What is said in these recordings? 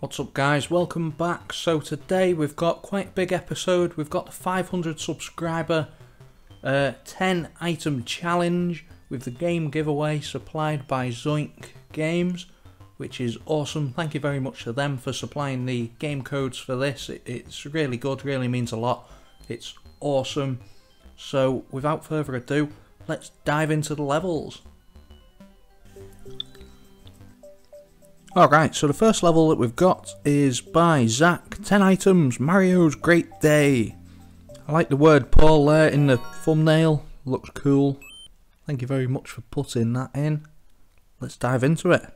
What's up guys, welcome back. So today we've got quite a big episode. We've got the 500 subscriber uh, 10 item challenge with the game giveaway supplied by Zoink Games, which is awesome. Thank you very much to them for supplying the game codes for this. It, it's really good, really means a lot. It's awesome. So without further ado, let's dive into the levels. Alright, so the first level that we've got is by Zach. 10 items, Mario's Great Day. I like the word Paul there in the thumbnail. Looks cool. Thank you very much for putting that in. Let's dive into it.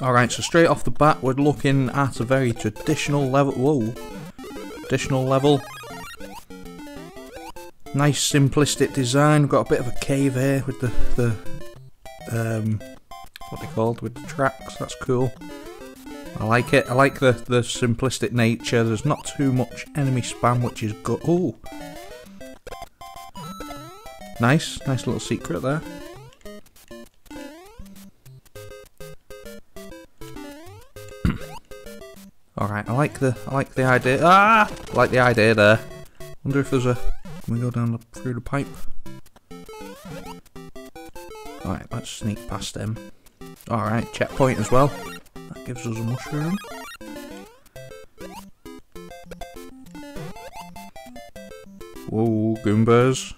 Alright, so straight off the bat we're looking at a very traditional level. Whoa. Traditional level. Nice simplistic design. We've got a bit of a cave here with the, the um, what they called with the tracks. That's cool. I like it. I like the the simplistic nature. There's not too much enemy spam, which is good. Oh, nice, nice little secret there. All right, I like the I like the idea. Ah, I like the idea there. Wonder if there's a. Can we go down the, through the pipe? Alright, let's sneak past him. Alright, checkpoint as well. That gives us a mushroom. Whoa, Goombas.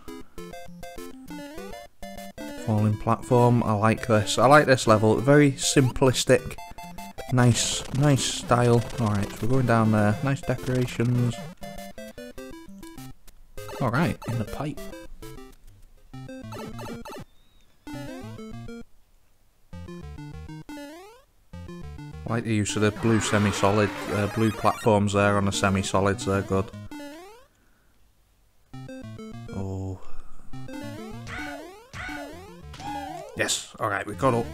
Falling platform, I like this. I like this level, very simplistic. Nice, nice style. Alright, so we're going down there. Nice decorations. Alright, in the pipe. Like the use of the blue semi-solid, uh, blue platforms there on the semi-solids, they're good. Oh. Yes, alright, we got up.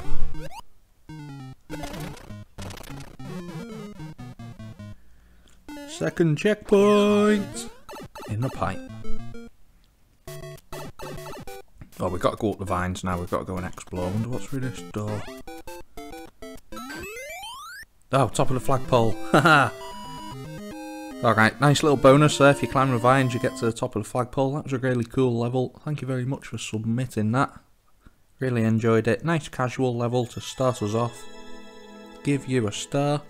Second checkpoint! In the pipe. Oh, we've got to go up the vines now, we've got to go and explore. I wonder what's through this door. Oh, top of the flagpole. Haha. Alright, nice little bonus there. If you climb the vines, you get to the top of the flagpole. That was a really cool level. Thank you very much for submitting that. Really enjoyed it. Nice casual level to start us off. Give you a star.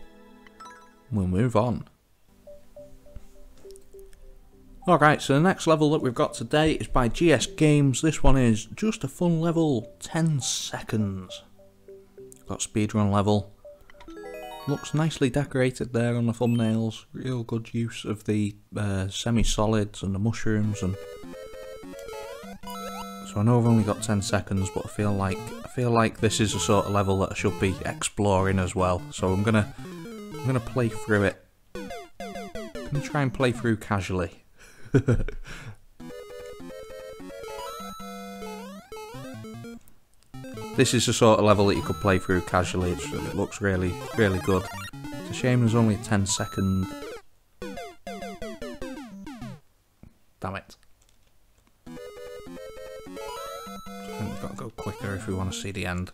We'll move on. Alright, so the next level that we've got today is by GS Games. This one is just a fun level, 10 seconds. Got speedrun level. Looks nicely decorated there on the thumbnails. Real good use of the uh, semi-solids and the mushrooms and. So I know I've only got 10 seconds, but I feel like I feel like this is a sort of level that I should be exploring as well. So I'm gonna I'm gonna play through it. I'm gonna try and play through casually. This is the sort of level that you could play through casually. It's, it looks really, really good. It's a shame there's only a 10 second. Damn it. we've got to go quicker if we want to see the end.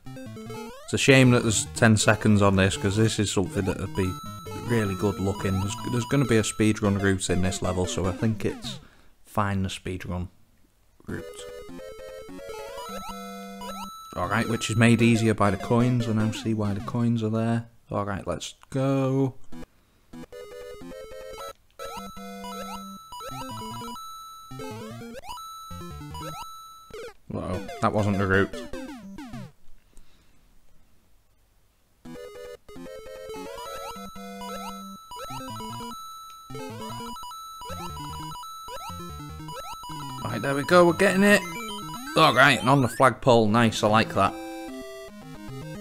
It's a shame that there's 10 seconds on this because this is something that would be really good looking. There's, there's going to be a speedrun route in this level, so I think it's fine the speedrun route. Alright, which is made easier by the coins. I now see why the coins are there. Alright, let's go. Whoa, that wasn't the route. Right, there we go, we're getting it. Alright, and on the flagpole, nice, I like that.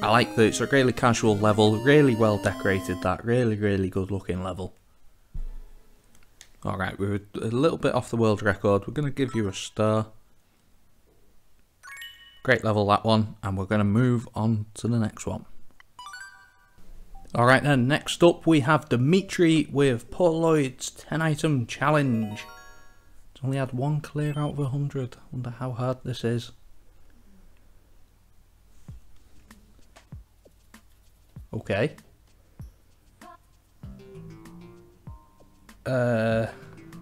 I like that it's a really casual level, really well decorated that, really, really good looking level. Alright, we're a little bit off the world record, we're going to give you a star. Great level that one, and we're going to move on to the next one. Alright then, next up we have Dimitri with Polaroid's 10 item challenge. Only had one clear out of a hundred. Wonder how hard this is. Okay. Uh,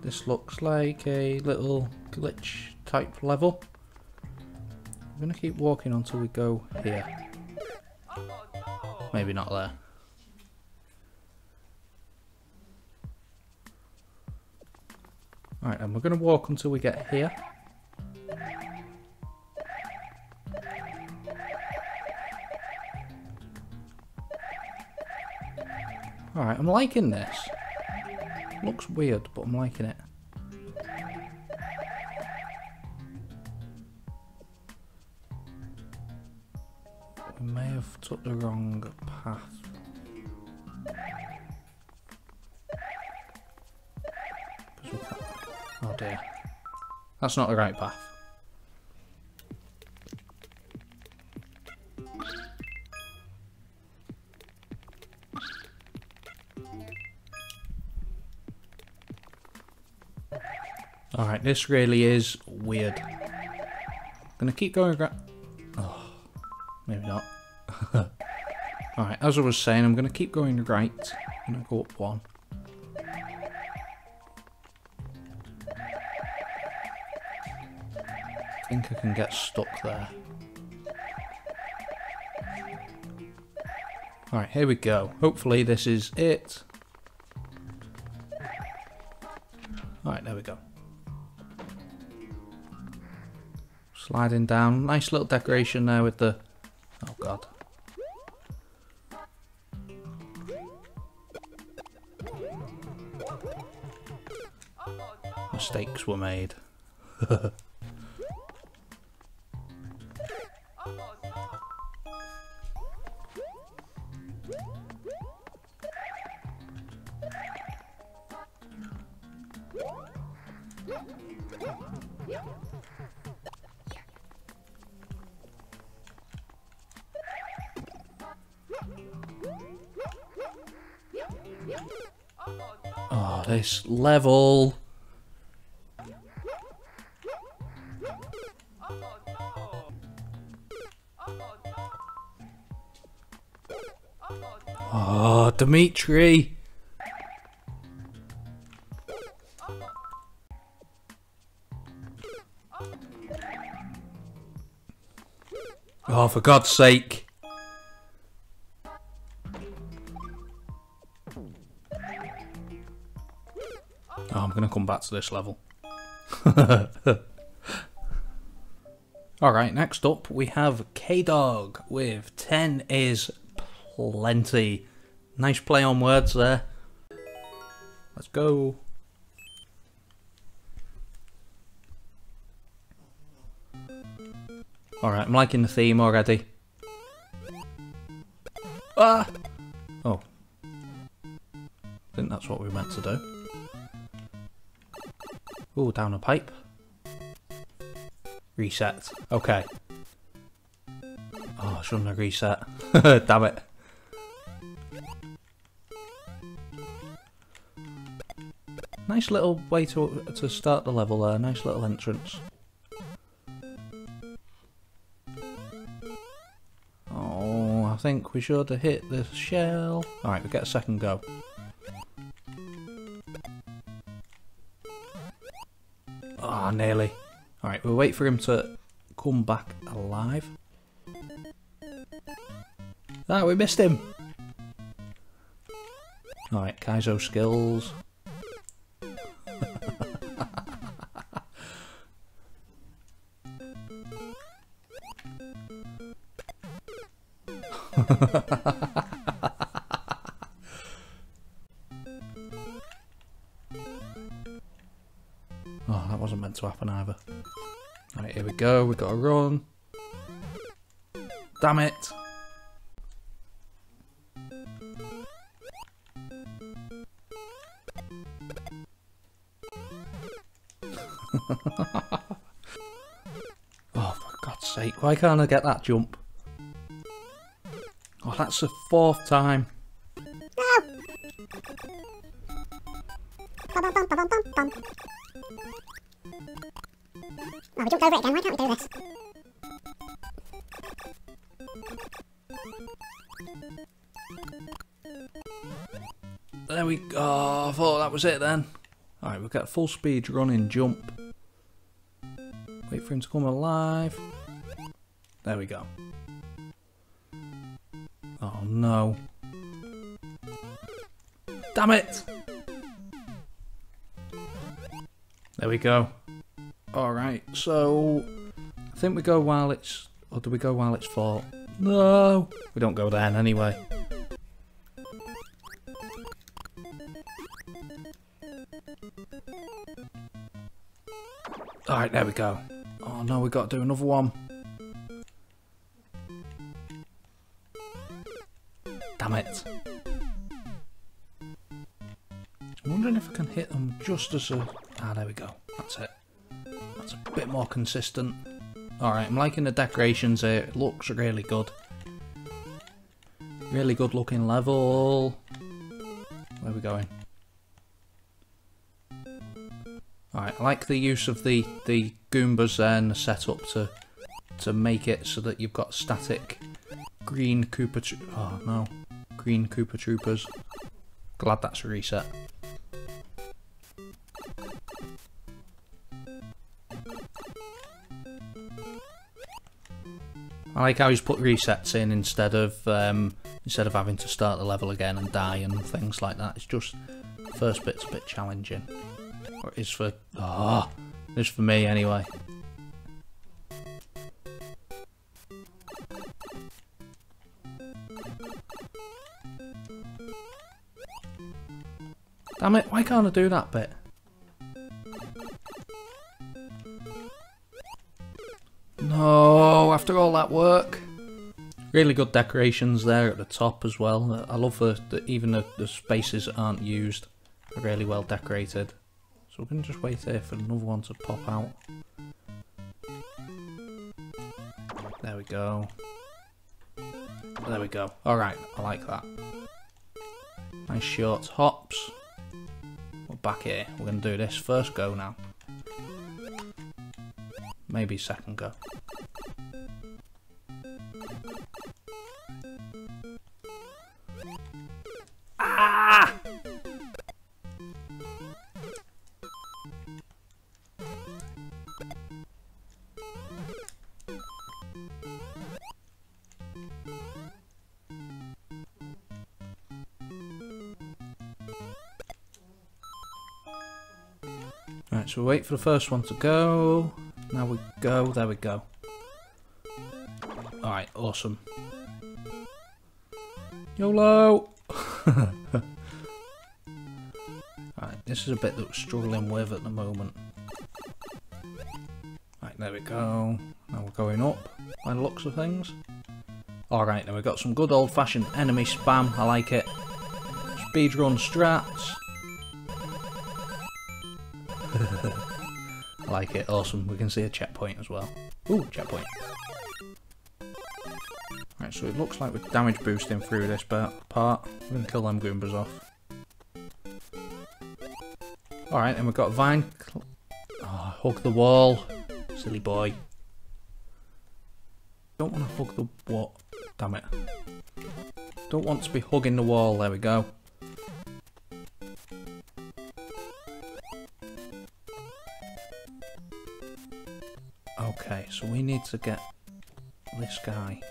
this looks like a little glitch type level. I'm gonna keep walking until we go here. Maybe not there. Right, and we're gonna walk until we get here. Alright, I'm liking this. Looks weird, but I'm liking it. We may have took the wrong path. That's not the right path. Alright, this really is weird. Gonna keep going Oh, maybe not. Alright, as I was saying, I'm gonna keep going right. I'm gonna go up one. Think I can get stuck there. Alright, here we go. Hopefully this is it. Alright, there we go. Sliding down. Nice little decoration there with the... Oh god. Mistakes were made. Oh, this level. Oh, Dimitri. Oh, for God's sake. Come back to this level. Alright, next up we have K-Dog with 10 is plenty. Nice play on words there. Let's go. Alright, I'm liking the theme already. Ah! Oh. I think that's what we meant to do. Oh, down a pipe. Reset. Okay. Oh, shouldn't have reset. Damn it. Nice little way to to start the level there. Nice little entrance. Oh, I think we should have hit the shell. Alright, we get a second go. Nearly. Alright, we'll wait for him to come back alive. Ah, we missed him! Alright, Kaizo skills. We go. We've got to run. Damn it. oh, for God's sake. Why can't I get that jump? Oh, that's the fourth time. Was it then. Alright, we've got full speed running jump. Wait for him to come alive. There we go. Oh no. Damn it! There we go. Alright, so I think we go while it's or do we go while it's full? No! We don't go then anyway. Alright, there we go. Oh no, we got to do another one. Damn it. I'm wondering if I can hit them just as a... Ah, there we go. That's it. That's a bit more consistent. Alright, I'm liking the decorations here. It looks really good. Really good looking level. Where are we going? I like the use of the, the Goombas there and the setup to to make it so that you've got static green Koopa... Oh, no. Green Koopa Troopas. Glad that's a reset. I like how he's put resets in instead of um, instead of having to start the level again and die and things like that. It's just first bit's a bit challenging, is for ah, oh, it's for me anyway. Damn it! Why can't I do that bit? No, after all that work. Really good decorations there at the top as well. I love the, the even the, the spaces aren't used really well decorated. So we're going to just wait here for another one to pop out. There we go. There we go. Alright, I like that. Nice short hops. We're back here. We're going to do this first go now. Maybe second go. So we wait for the first one to go. Now we go. There we go. Alright, awesome. YOLO! right, this is a bit that we're struggling with at the moment. Right, there we go. Now we're going up by the looks of things. Alright, now we've got some good old fashioned enemy spam. I like it. Speedrun strats. Like it, awesome. We can see a checkpoint as well. Ooh, checkpoint. Right, so it looks like we're damage boosting through this part. We're going to kill them Goombas off. Alright, and we've got Vine. Oh, hug the wall. Silly boy. Don't want to hug the what? Damn it. Don't want to be hugging the wall. There we go. So we need to get this guy.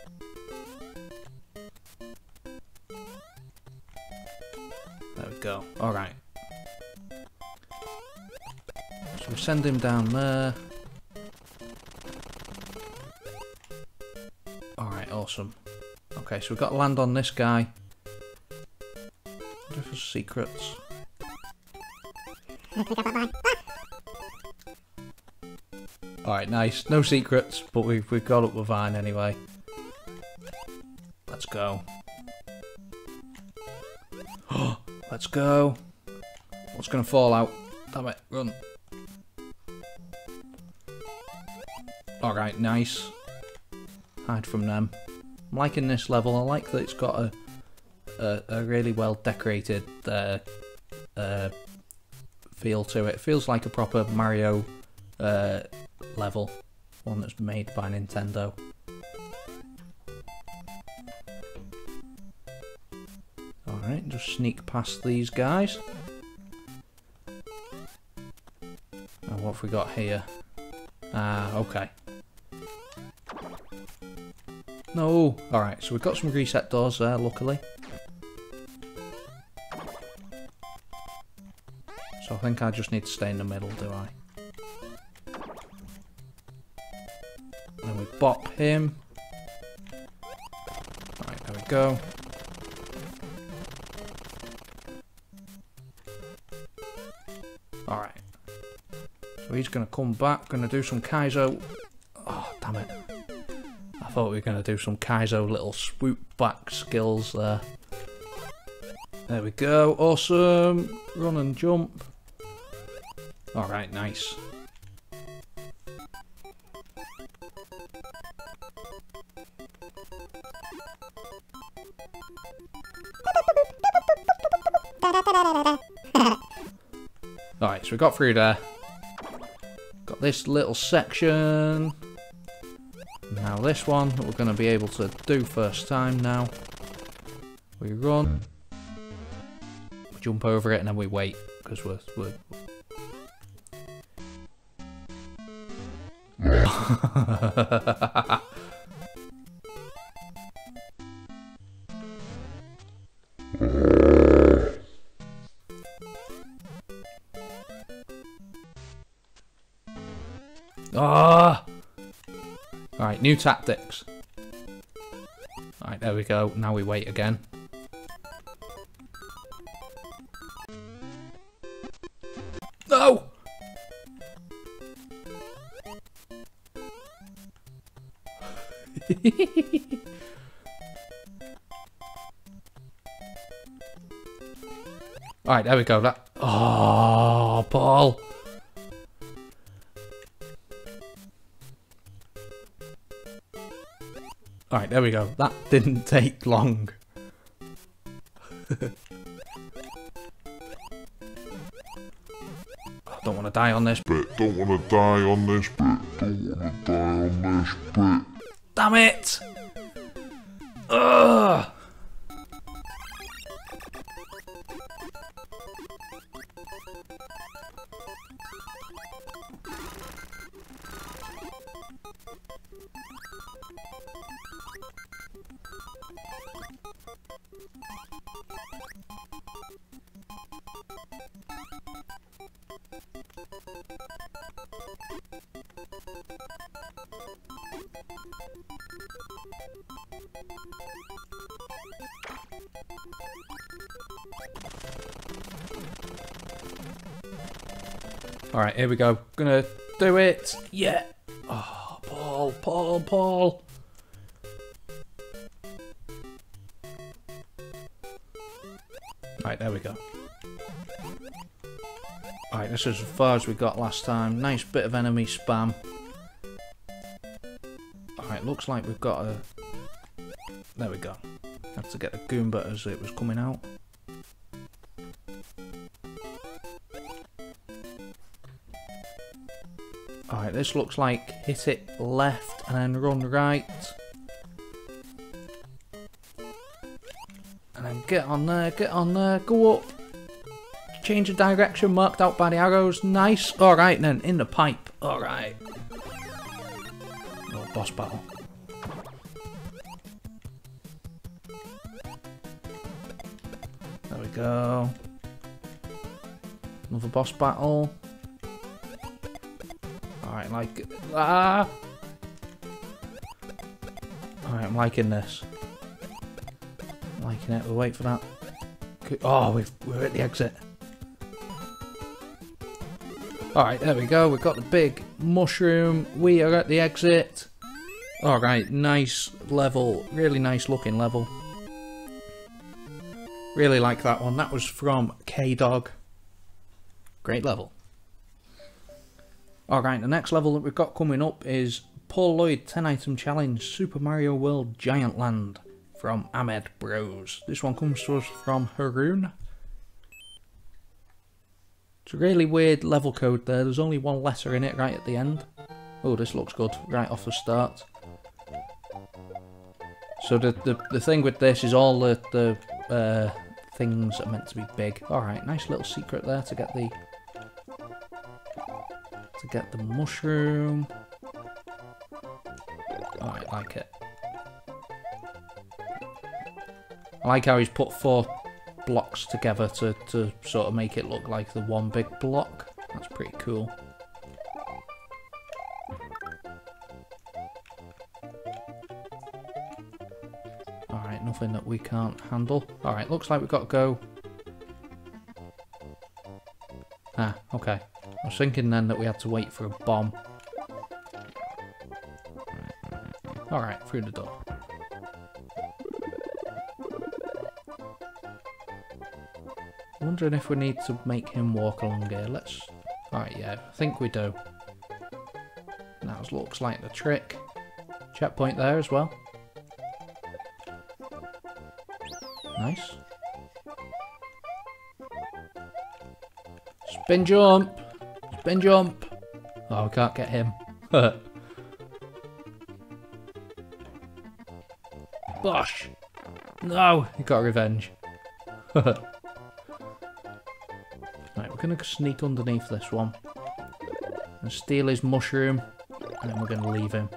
There we go. Alright. So we send him down there. Alright, awesome. Okay, so we've got to land on this guy. What for secrets? Alright, nice. No secrets, but we've, we've got up the vine anyway. Let's go. Let's go. What's going to fall out? Damn it, run. Alright, nice. Hide from them. I'm liking this level. I like that it's got a a, a really well decorated uh, uh, feel to it. it. Feels like a proper Mario uh, level, one that's made by Nintendo. Alright, just sneak past these guys. And what have we got here? Ah, okay. No! Alright, so we've got some reset doors there, luckily. So I think I just need to stay in the middle, do I? Bop him. There we go. Alright. So he's going to come back, going to do some Kaizo. Oh, damn it. I thought we were going to do some Kaizo little swoop back skills there. There we go. Awesome. Run and jump. Alright, nice. Alright, so we got through there. Got this little section. Now this one that we're going to be able to do first time now. We run. We jump over it and then we wait because we're, we're new tactics. Alright, there we go. Now we wait again. No! Alright, there we go. That. Oh, Paul. There we go. That didn't take long. I don't want to die on this bit. Don't want to die on this bit. Don't want to die on this bit. Damn it! Alright, here we go. Gonna do it. Yeah. Oh, Paul, Paul, Paul. Right, there we go. Alright, this is as far as we got last time. Nice bit of enemy spam. Alright, looks like we've got a... There we go. Have to get the Goomba as it was coming out. Alright, this looks like hit it left and then run right. And then get on there, get on there, go up. Change of direction marked out by the arrows. Nice. Alright then, in the pipe. Alright. Oh, boss battle. There we go. Another boss battle. Alright, like... Ah! Alright, I'm liking this. I'm liking it. We'll wait for that. Oh, we've, we're at the exit. Alright, there we go. We've got the big mushroom. We are at the exit. Alright, nice level. Really nice looking level. Really like that one. That was from K-Dog. Great level. Alright, the next level that we've got coming up is Paul Lloyd 10 item challenge Super Mario World Giant Land from Ahmed Bros. This one comes to us from Haroon. It's a really weird level code there. There's only one letter in it right at the end. Oh, this looks good right off the start. So the the, the thing with this is all the, the uh, things are meant to be big. Alright, nice little secret there to get the... To get the mushroom. I like it. I like how he's put four blocks together to, to sort of make it look like the one big block. That's pretty cool. Alright, nothing that we can't handle. Alright, looks like we've got to go... Ah, okay. I was thinking then that we had to wait for a bomb. Alright, through the door. Wondering if we need to make him walk along here. Let's... Alright, yeah, I think we do. That looks like the trick. Checkpoint there as well. Nice. Spin jump! Spin jump! Oh, I can't get him. Bosh! No! He got revenge. right, we're gonna sneak underneath this one. And steal his mushroom. And then we're gonna leave him.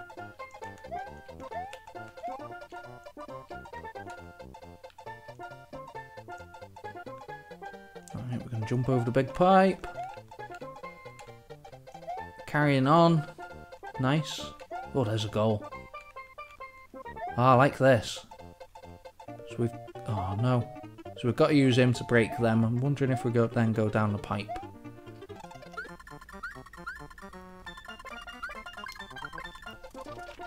Alright, we're gonna jump over the big pipe. Carrying on. Nice. Oh, there's a goal. Oh, I like this. So we've... Oh, no. So we've got to use him to break them. I'm wondering if we go then go down the pipe.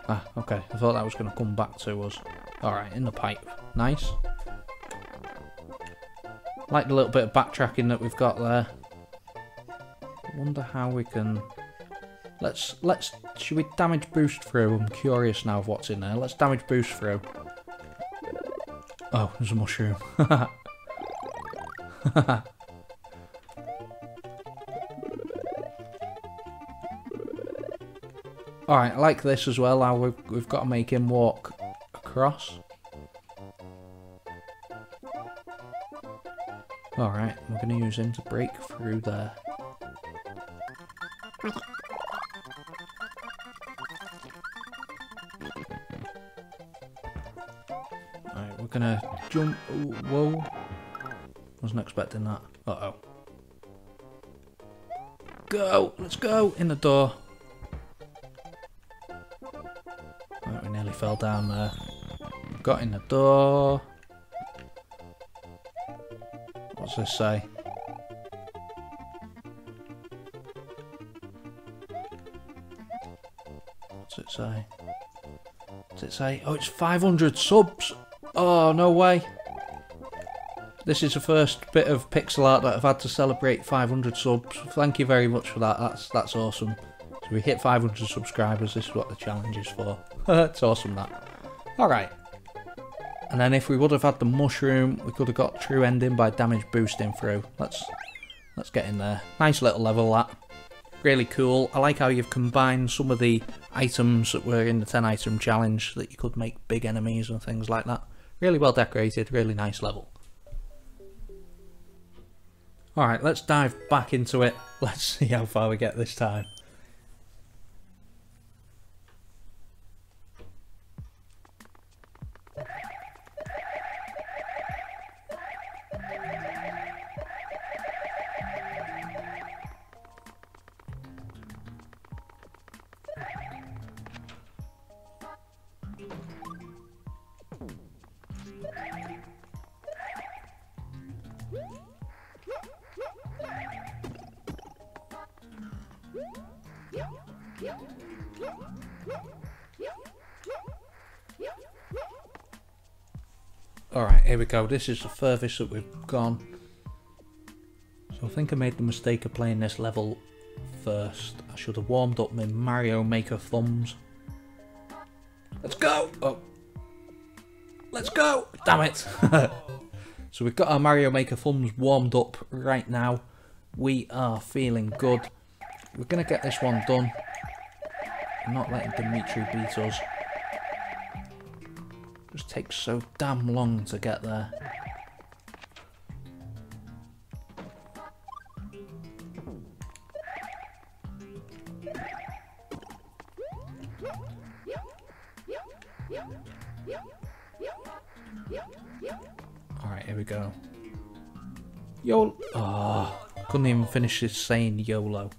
Ah, okay. I thought that was going to come back to us. Alright, in the pipe. Nice. Like the little bit of backtracking that we've got there. wonder how we can... Let's, let's, should we damage boost through? I'm curious now of what's in there. Let's damage boost through. Oh, there's a mushroom. Alright, I like this as well, how we've, we've got to make him walk across. Alright, we're going to use him to break through there. Wasn't expecting that. Uh-oh. Go! Let's go! In the door. Right, we nearly fell down there. Got in the door. What's this say? What's it say? What's it say? Oh, it's 500 subs! Oh, no way! This is the first bit of pixel art that I've had to celebrate 500 subs. Thank you very much for that. That's that's awesome. So we hit 500 subscribers. This is what the challenge is for. it's awesome that. All right. And then if we would have had the mushroom, we could have got true ending by damage boosting through. Let's let's get in there. Nice little level that. Really cool. I like how you've combined some of the items that were in the 10 item challenge that you could make big enemies and things like that. Really well decorated, really nice level. Alright, let's dive back into it. Let's see how far we get this time. Go. This is the furthest that we've gone. So I think I made the mistake of playing this level first. I should have warmed up my Mario Maker thumbs. Let's go! Oh. Let's go! Damn it! so we've got our Mario Maker thumbs warmed up right now. We are feeling good. We're going to get this one done. I'm not letting Dimitri beat us just takes so damn long to get there. Alright, here we go. Yolo. oh, ah, couldn't even finish this saying YOLO.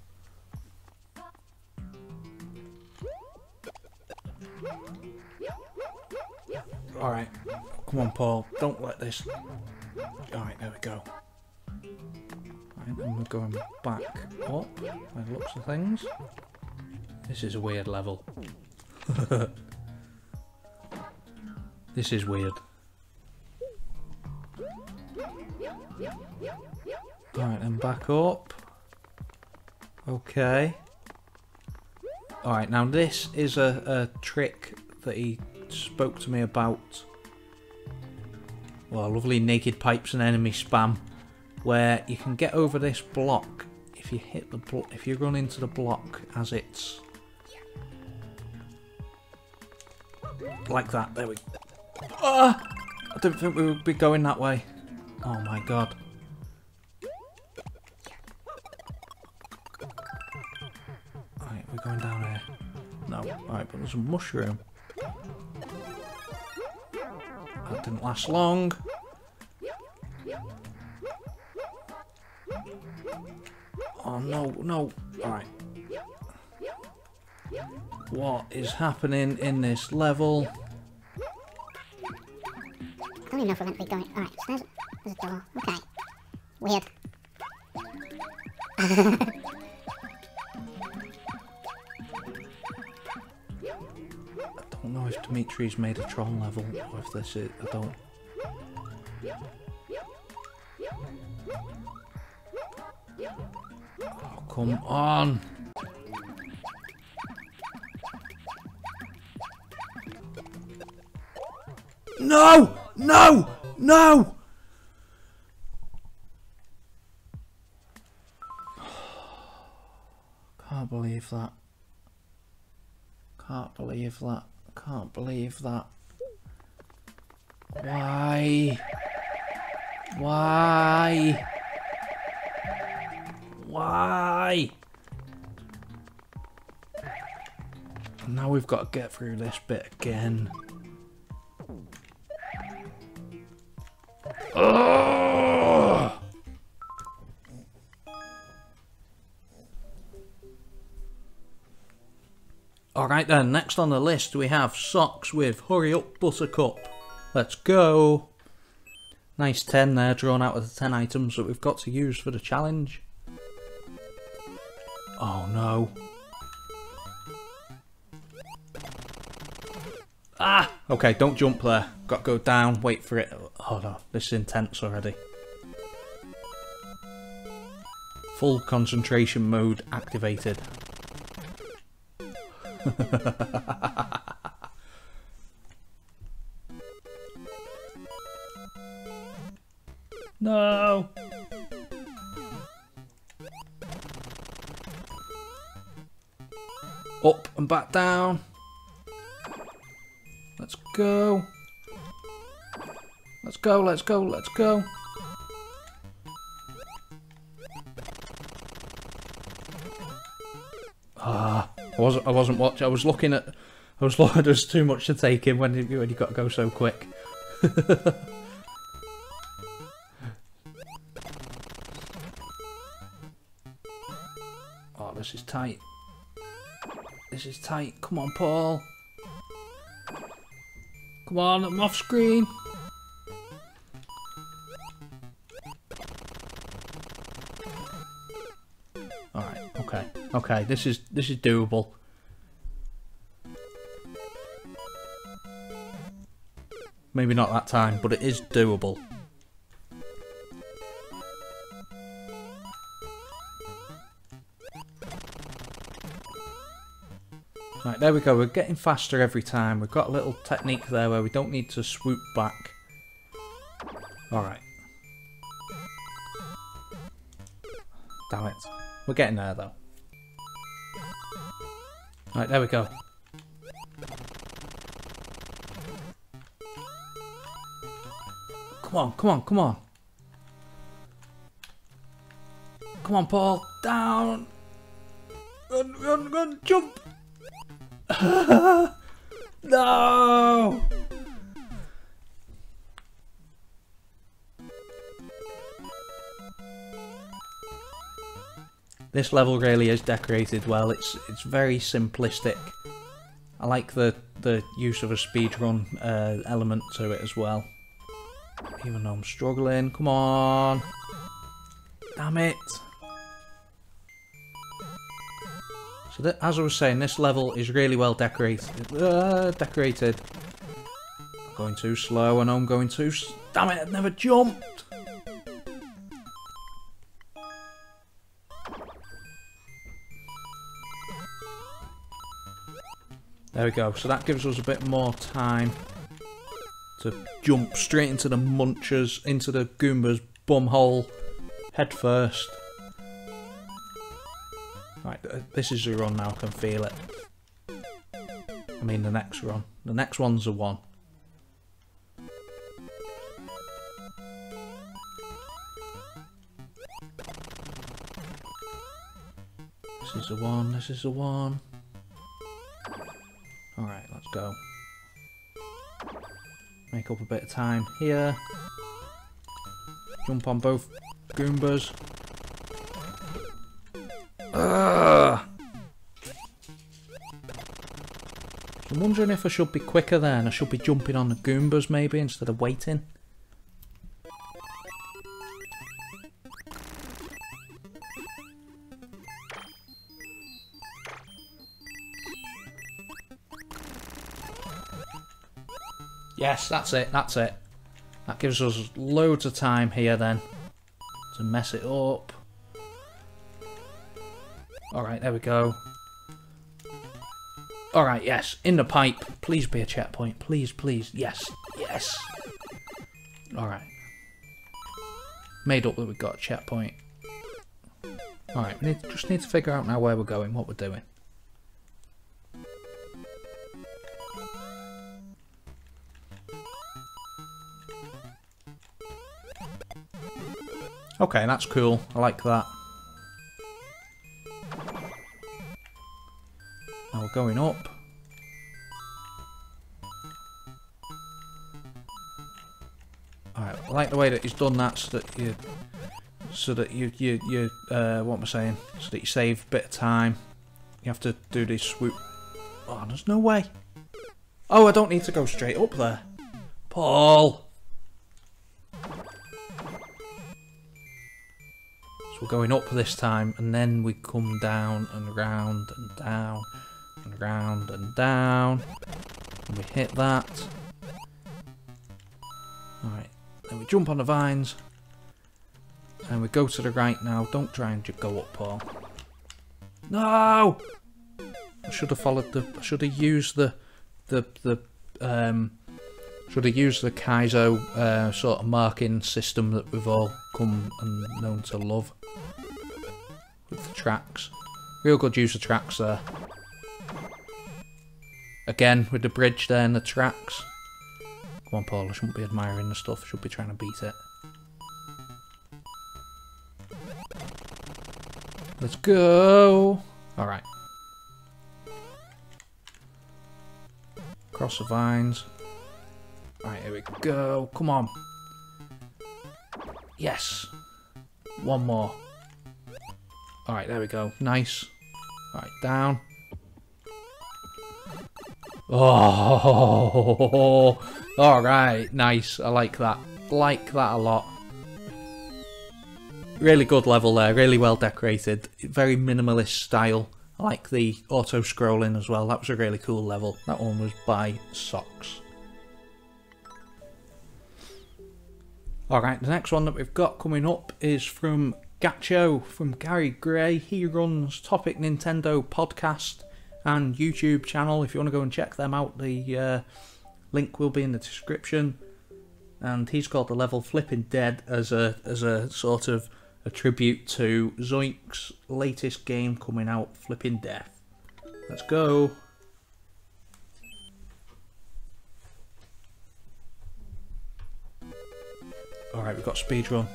Don't let this. Alright, there we go. Right, and we're going back up by the looks of things. This is a weird level. this is weird. Alright, then back up. Okay. Alright, now this is a, a trick that he spoke to me about. Well, lovely naked pipes and enemy spam. Where you can get over this block if you hit the if you run into the block as it's like that. There we. Ah! I didn't think we would be going that way. Oh my god. Right, we're going down here. No, alright, but there's a mushroom. That didn't last long. Oh no, no. Alright. What is happening in this level? I don't even know if we're to be going. Alright, so there's, there's a door. Okay. Weird. Dimitri's made a Tron level if this is. I don't. Oh, come on! No! No! No! Can't believe that. Can't believe that. Can't believe that. Why? Why? Why? And now we've got to get through this bit again. Ugh! Alright then, next on the list we have socks with Hurry Up Buttercup. Let's go. Nice 10 there, drawn out of the 10 items that we've got to use for the challenge. Oh no. Ah! Okay, don't jump there. Got to go down, wait for it. Oh no, this is intense already. Full concentration mode activated. no! Up and back down. Let's go. Let's go, let's go, let's go. I wasn't. I wasn't watching. I was looking at. I was looking. There's too much to take in when you when you got to go so quick. oh, this is tight. This is tight. Come on, Paul. Come on, I'm off screen. Okay. This is this is doable. Maybe not that time, but it is doable. Right, there we go. We're getting faster every time. We've got a little technique there where we don't need to swoop back. Alright. Damn it. We're getting there though. Right, there we go. Come on, come on, come on. Come on, Paul. Down. Run, run, run. Jump. no. This level really is decorated well. It's it's very simplistic. I like the the use of a speedrun uh, element to it as well. Even though I'm struggling. Come on. Damn it. So as I was saying, this level is really well decorated. Uh, decorated. I'm going too slow and I'm going too... Damn it, I've never jumped. There we go. So that gives us a bit more time to jump straight into the munchers, into the Goomba's bumhole, head first. Right, this is the run now, I can feel it. I mean the next run. The next one's a one. The one, this is the one. Alright, let's go. Make up a bit of time here. Jump on both Goombas. Ugh. I'm wondering if I should be quicker then. I should be jumping on the Goombas maybe instead of waiting. That's it, that's it. That gives us loads of time here then to mess it up. Alright, there we go. Alright, yes, in the pipe. Please be a checkpoint. Please, please. Yes, yes. Alright. Made up that we've got a checkpoint. Alright, we need, just need to figure out now where we're going, what we're doing. Okay, that's cool. I like that. Now we're going up. Alright, I like the way that he's done that so that you so that you you you uh what am I saying? So that you save a bit of time. You have to do this swoop. Oh, there's no way. Oh, I don't need to go straight up there. Paul. Going up this time, and then we come down and round and down and round and down. And we hit that. Alright, then we jump on the vines. And we go to the right now. Don't try and go up, Paul. No! I should have followed the. I should have used the. The. The. Um. Should have used the Kaizo uh, sort of marking system that we've all come and known to love with the tracks. Real good use of tracks there. Again, with the bridge there and the tracks. Come on, Paul, I shouldn't be admiring the stuff, I should be trying to beat it. Let's go! Alright. Cross the vines. Alright, here we go. Come on. Yes. One more. Alright, there we go. Nice. Alright, down. Oh, alright, nice. I like that. Like that a lot. Really good level there, really well decorated. Very minimalist style. I like the auto scrolling as well. That was a really cool level. That one was by Socks. Alright, the next one that we've got coming up is from Gacho, from Gary Gray. He runs Topic Nintendo podcast and YouTube channel. If you want to go and check them out, the uh, link will be in the description. And he's called the level Flipping Dead as a as a sort of a tribute to Zoink's latest game coming out, Flipping Death. Let's go. Alright, we've got speedrun.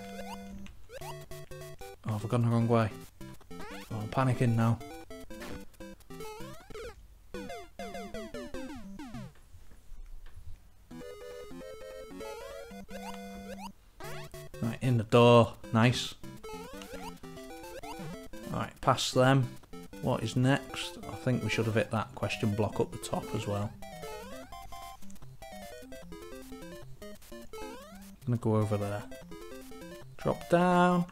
Oh, I've gone the wrong way. Oh, I'm panicking now. Right, in the door. Nice. Right, past them. What is next? I think we should have hit that question block up the top as well. Gonna go over there. Drop down.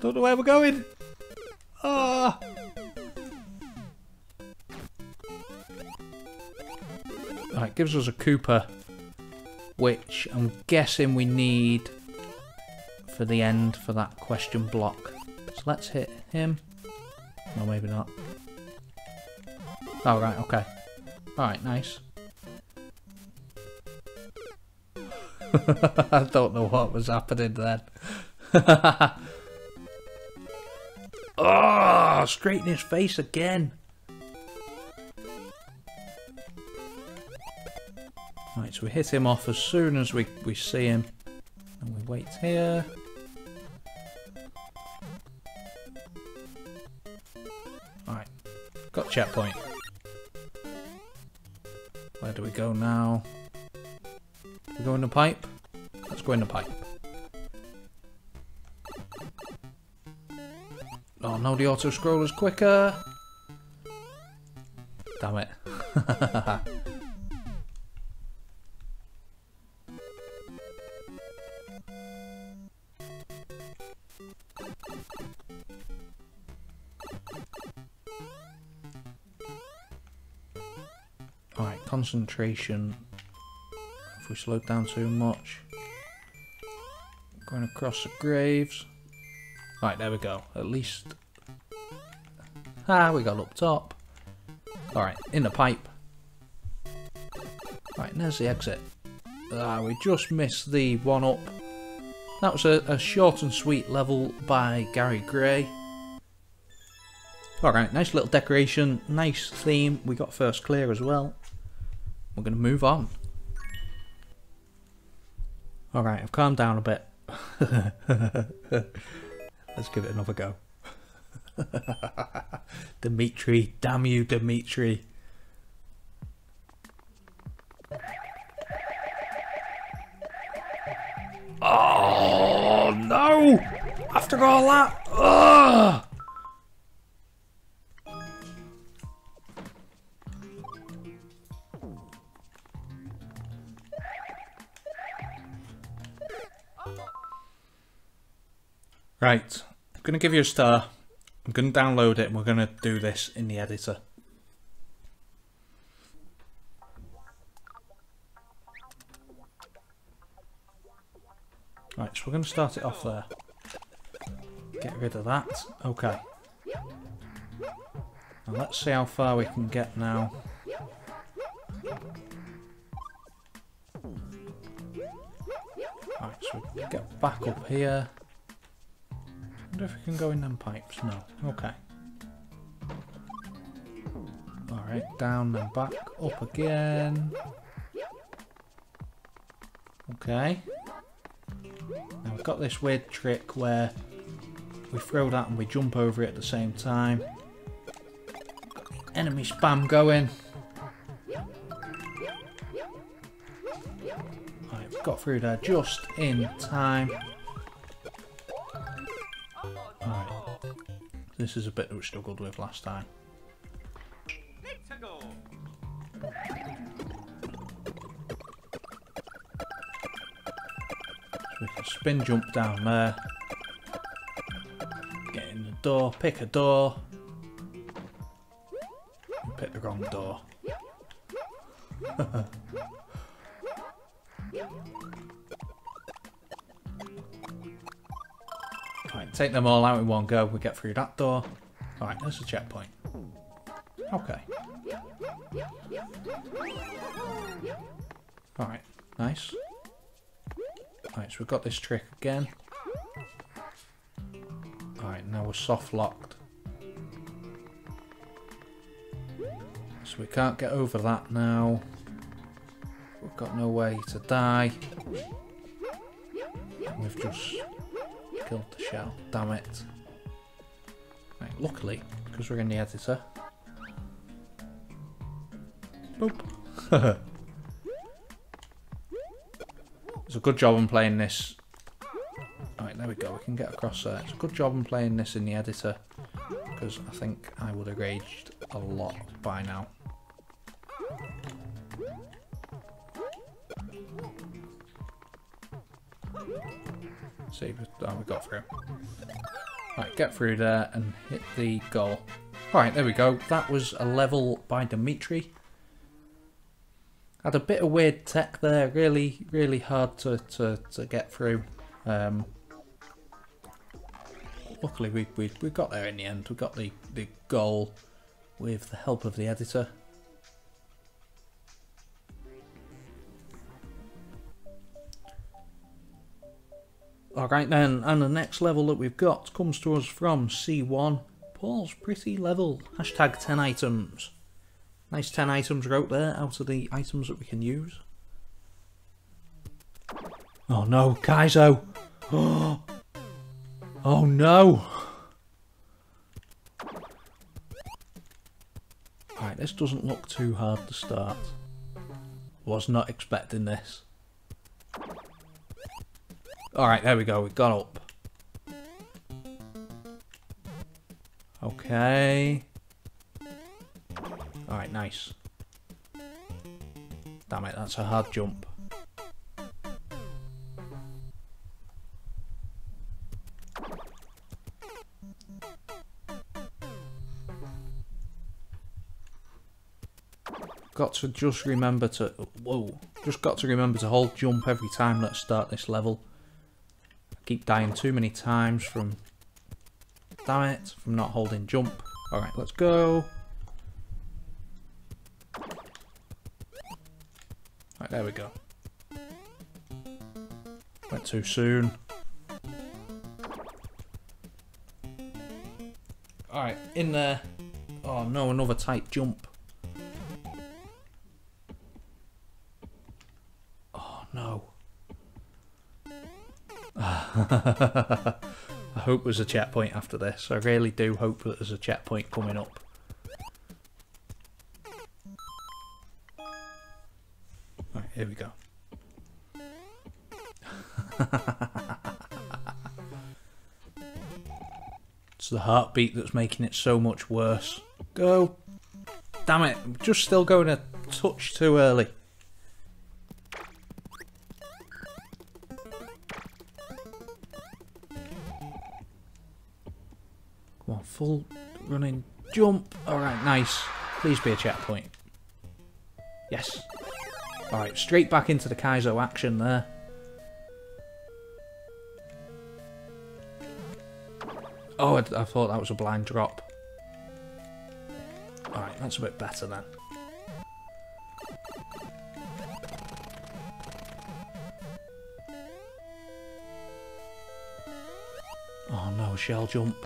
Don't know where we're going. Ah. Right, gives us a Koopa, which I'm guessing we need for the end for that question block. So let's hit him. No, maybe not. Oh, right, okay. Alright, nice. I don't know what was happening then. Ah, oh, straight in his face again. Right, so we hit him off as soon as we, we see him. And we wait here. Alright, got checkpoint. Where do we go now? Go in the pipe? Let's go in the pipe. Oh no, the auto scroller's quicker. Damn it. Alright, concentration. If we slowed down too much. Going across the graves. Right, there we go. At least... Ah, we got up top. Alright, in the pipe. Right, and there's the exit. Ah, we just missed the one up. That was a, a short and sweet level by Gary Gray. Alright, nice little decoration, nice theme. We got first clear as well. We're going to move on. Alright, I've calmed down a bit. Let's give it another go. Dimitri, damn you, Dimitri. Oh no! After all that, ugh! Going to give you a star. I'm going to download it and we're going to do this in the editor. Right, so we're going to start it off there. Get rid of that. Okay. Now let's see how far we can get now. Right, so we get back up here wonder if we can go in them pipes. No. Okay. Alright, down and back, up again. Okay. Now we've got this weird trick where we throw that and we jump over it at the same time. Enemy spam going. Right, got through there just in time. This is a bit that we struggled with last time. We can spin jump down there. Get in the door, pick a door. Take them all out in one go. We get through that door. Alright, there's a checkpoint. Okay. Alright, nice. Alright, so we've got this trick again. Alright, now we're soft locked. So we can't get over that now. We've got no way to die. We've just shell. Damn it. Right, luckily, because we're in the editor. Boop. it's a good job I'm playing this. Alright, there we go. We can get across there. It's a good job I'm playing this in the editor. Because I think I would have raged a lot by now. Got through. Right, get through there and hit the goal. Alright, there we go. That was a level by Dimitri. Had a bit of weird tech there, really, really hard to, to, to get through. Um, luckily we, we, we got there in the end. We got the, the goal with the help of the editor. Alright then, and the next level that we've got comes to us from C1. Paul's pretty level. Hashtag 10 items. Nice 10 items out there out of the items that we can use. Oh no, Kaizo! Oh, no! Right, this doesn't look too hard to start. Was not expecting this. Alright, there we go. We got up. Okay. Alright, nice. Damn it, that's a hard jump. Got to just remember to... Whoa. Just got to remember to hold jump every time let's start this level. Keep dying too many times from... Damn it, from not holding jump. Alright, let's go. Right, there we go. Went too soon. Alright, in there. Oh no, another tight jump. I hope there's a checkpoint after this. I really do hope that there's a checkpoint coming up. Right, here we go. it's the heartbeat that's making it so much worse. Go! Damn it, I'm just still going a touch too early. Jump. Alright, nice. Please be a checkpoint. Yes. Alright, straight back into the Kaizo action there. Oh, I, I thought that was a blind drop. Alright, that's a bit better then. Oh no, shell jump.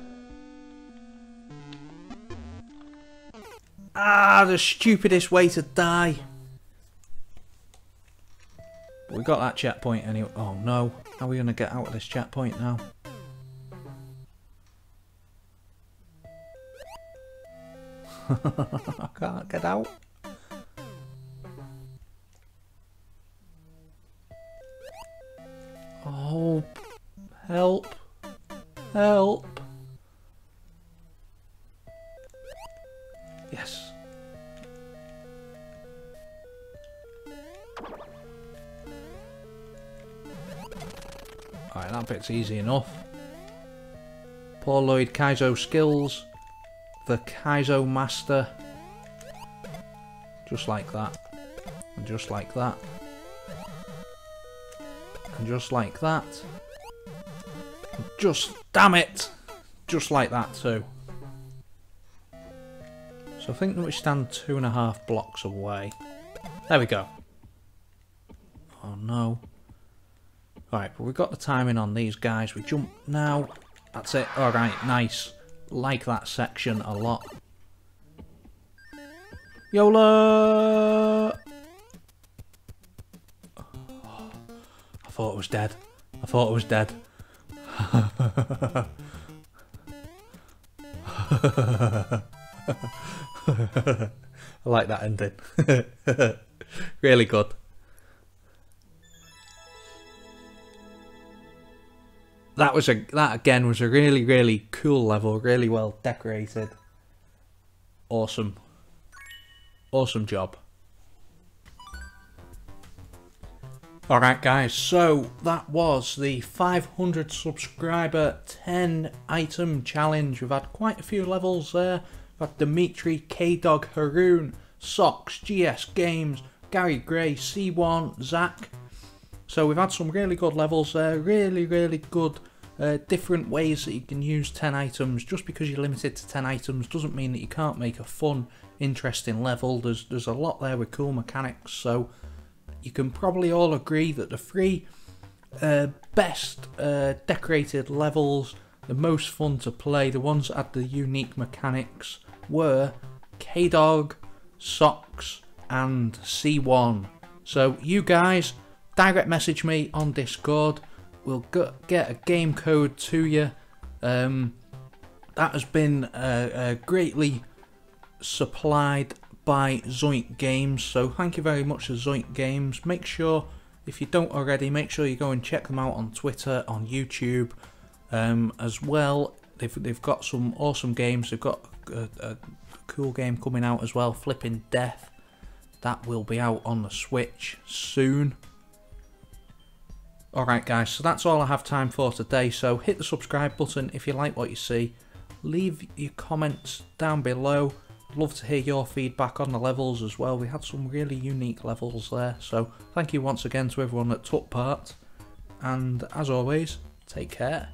The stupidest way to die. We got that checkpoint anyway. Oh no, how are we going to get out of this checkpoint now? I can't get out. Oh, help. Help. Yes. Alright, that bit's easy enough. Paul Lloyd Kaizo skills. The Kaizo Master. Just like that. And just like that. And just like that. Just, damn it! Just like that too. So I think that we stand two and a half blocks away. There we go. Oh no. Alright, but we've got the timing on these guys. We jump now. That's it. Alright, nice. Like that section a lot. YOLO! I thought it was dead. I thought it was dead. I like that ending. really good. That was a that again was a really really cool level, really well decorated. Awesome. Awesome job. Alright guys, so that was the 500 subscriber 10 item challenge. We've had quite a few levels there. We've had Dimitri, K-Dog, Haroon, Socks, GS Games, Gary Gray, C1, Zach. So we've had some really good levels there, really really good uh, different ways that you can use 10 items. Just because you're limited to 10 items doesn't mean that you can't make a fun, interesting level. There's, there's a lot there with cool mechanics, so you can probably all agree that the three uh, best uh, decorated levels, the most fun to play, the ones that had the unique mechanics were K-Dog, Socks and C1. So you guys, direct message me on Discord. We'll get a game code to you. Um, that has been uh, uh, greatly supplied by Zoink Games. So thank you very much to Zoink Games. Make sure, if you don't already, make sure you go and check them out on Twitter, on YouTube, um, as well. They've they've got some awesome games. They've got a, a cool game coming out as well, Flipping Death. That will be out on the Switch soon. Alright guys, so that's all I have time for today. So hit the subscribe button if you like what you see. Leave your comments down below. Love to hear your feedback on the levels as well. We had some really unique levels there. So thank you once again to everyone that took part. And as always, take care.